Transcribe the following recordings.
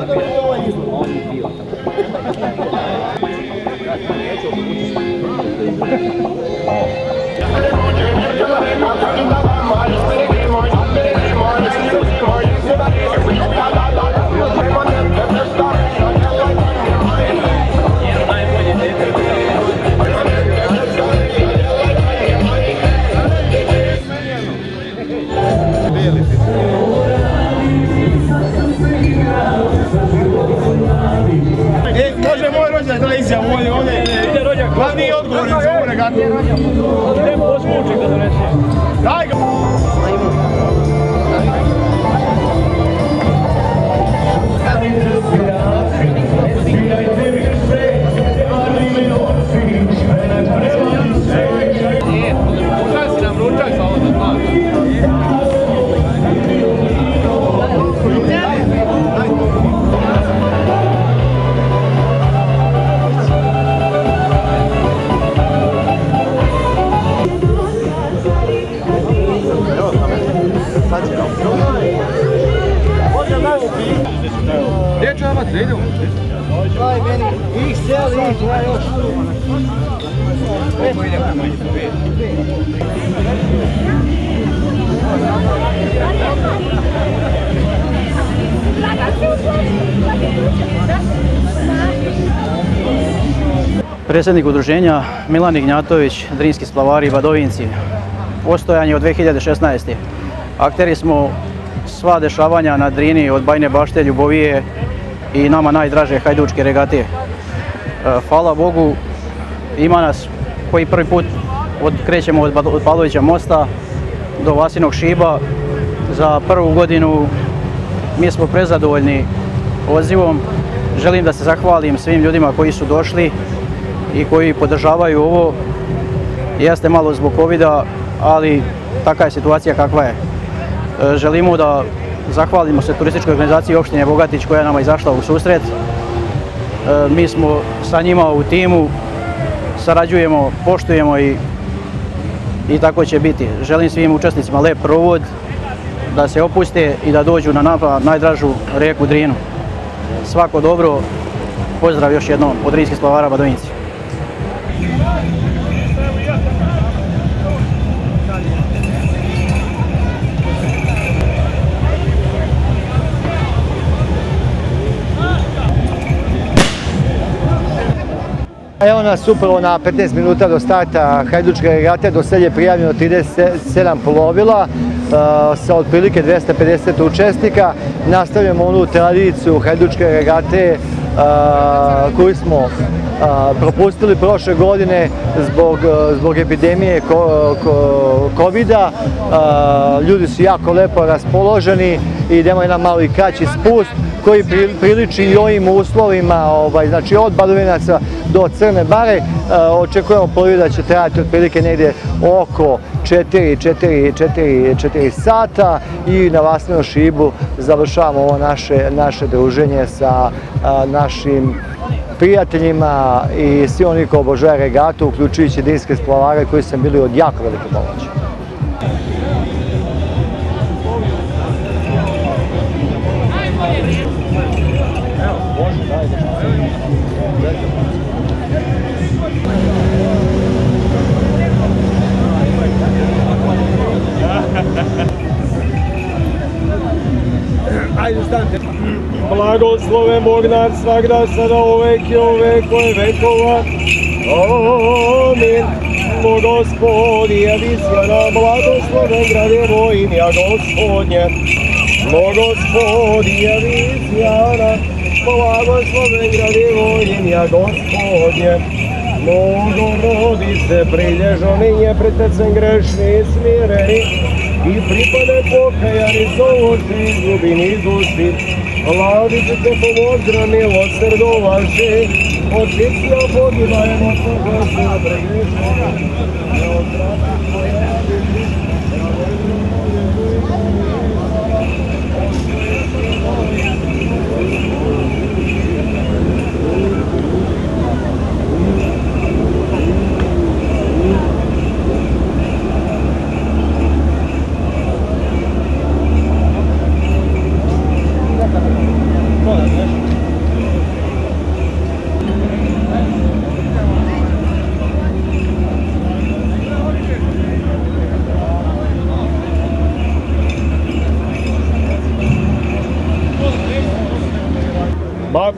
Ajde meni Predsjednik udruženja Milan Ignjatović, Drinski splavari i Badovinci. Postojanje od 2016. Akteri smo sva dešavanja na Drini od Bajne bašte, Ljubovije i nama najdraže hajdučke regate. E, Hvala Bogu, ima nas koji prvi put od, krećemo od, Pavlovića mosta do Vasinog šiba. Za prvu godinu mi smo prezadovoljni pozivom. Želim da se zahvalim svim ljudima koji su došli i koji podržavaju ovo. Jeste malo zbog covid ali takva je situacija kakva je. E, Želimo da zahvalimo se turističkoj organizaciji opštine Bogatić koja je nama izašla u susret. E, Mi smo sa njima u timu, sarađujemo, poštujemo i, i tako će biti. Želim svim učesnicima lep provod, da se opuste i da dođu na najdražu rijeku Drinu. Svako dobro, pozdrav još jednom od Rinskih splavara Badovinci. Evo nas upravo na 15 minuta do starta Hajdučke regate, do sad je prijavljeno 37 polovila uh, sa otprilike 250 učesnika. Nastavljamo onu tradiciju Hajdučke regate koju smo propustili prošle godine zbog, zbog epidemije COVID-a. Ljudi su jako lepo raspoloženi i idemo jedan mali kraći spust koji pri- priliči i ovim uslovima, ovaj, znači od Badovinaca do Crne Bare. E, očekujemo plovi da će trajati otprilike negdje oko 4, 4, 4, 4 sata i na Vasmenom šibu završavamo ovo naše, naše druženje sa a, našim prijateljima i svi oni koji obožaju regatu, uključujući dinske splavare koji su bili od jako velike pomoći. Ajde, stante. Blagosloven Bog nad svakda, sada uvek i uvek, koje vekova. Amin. Mo gospodije, visjana, blagosloven grade vojnja gospodnje. Mo gospodije, visjana, blagosloven grade vojnja gospodnje. Mnogo rodice prilježo nije pred tecem grešni smireni i pripade pokajani zovoši izgubini duši. Vladice te pomozdra milosrdo vaše, od čicija pogibajemo sa Bože pregreše. Ne otrati tvoja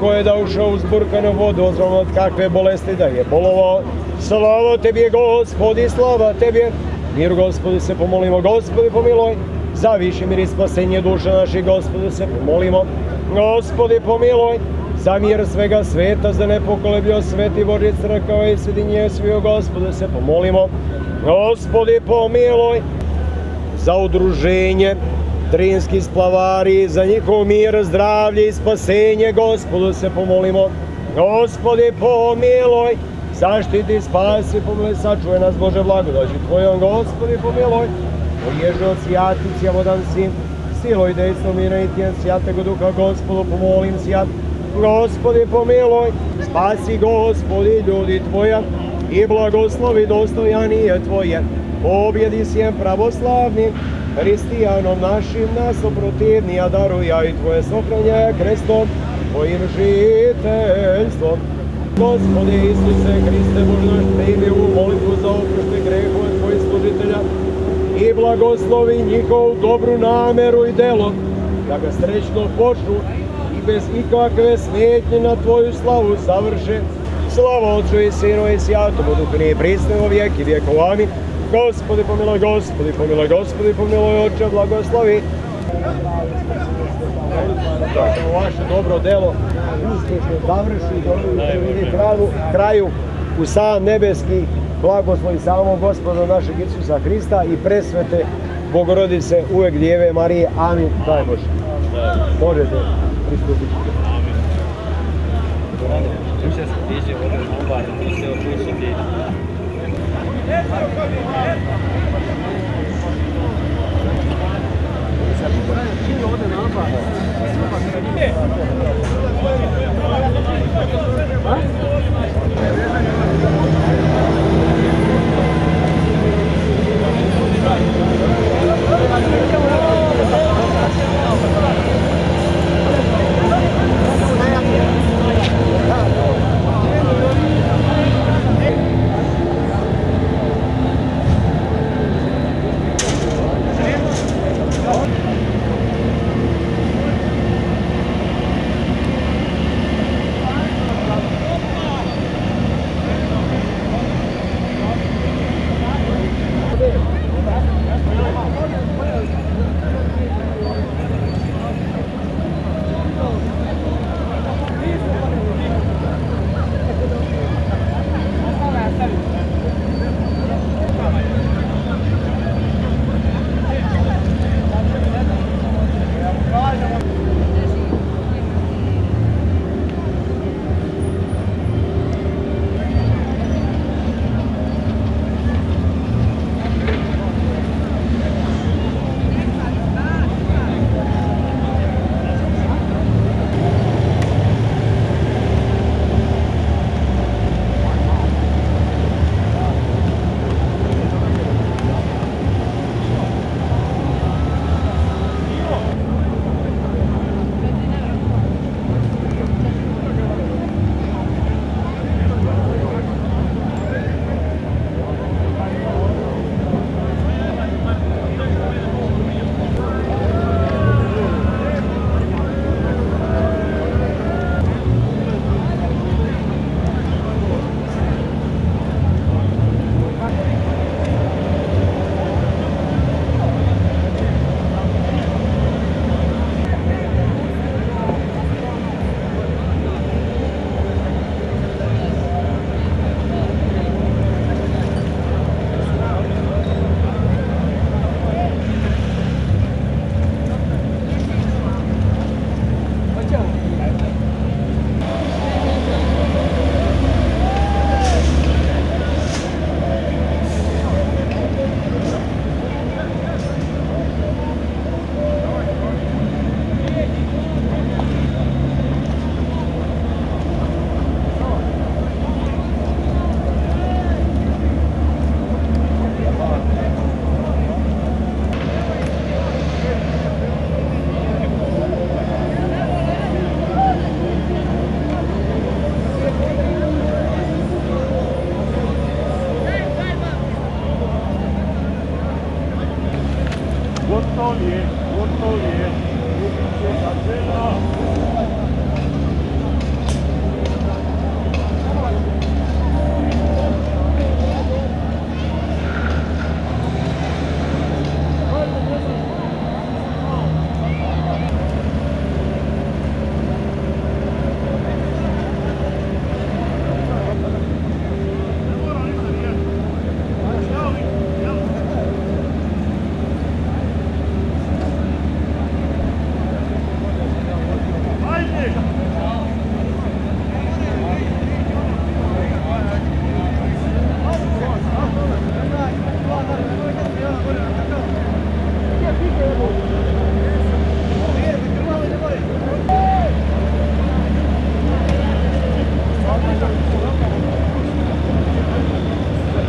Mako je da ušao u zburkanu vodu, ozrom od kakve bolesti da je bolovao. Slava tebi je gospodi, slava tebi je. Mir gospodi se pomolimo, gospodi pomiluj. Za više mir i spasenje duša naših, gospodi se pomolimo. Gospodi pomiluj. Za mir svega sveta, za nepokolebljivo sveti Boži crkava i sjedinje sviju, gospodi se pomolimo. Gospodi pomiluj. Za udruženje Drinski splavari, za njihov mir, zdravlje i spasenje, gospodu se pomolimo. Gospodi pomiluj, zaštiti, spasi, pomiloj, sačuvaj nas Bože blagodaći Tvojom, gospodi pomiluj. Poježi od sjati, cjevodan sin, silo i dejstvo mira i tijen sjatego duha, gospodu pomolim sjat. Gospodi pomiluj, spasi gospodi ljudi Tvoja i blagoslovi dostojanije Tvoje. Pobjedi sjem pravoslavnim, Hristijanom našim nas oprotivnija daruja i Tvoje sofranje krestom, Tvojim žiteljstvom. Gospode Isuse Hriste, Bož naš, primi u molitvu za oprošte grehove Tvojih služitelja i blagoslovi njihov dobru nameru i delo, da ga srećno počnu i bez ikakve smetnje na Tvoju slavu savrše. Slava Otcu i Sinu i Sjatomu Duhu nije u vijek i vijekov. Gospodi pomiloj, gospodi pomiloj, gospodi pomiloj, oče blagoslovi. Vaše dobro delo uspješno završi do pravu kraju u sam nebeski blagoslovi samog gospoda našeg Isusa Hrista i presvete Bogorodice uvek Djeve Marije. Amin. Daj Bože. Možete pristupiti. Amin. U tu se opušiti Kim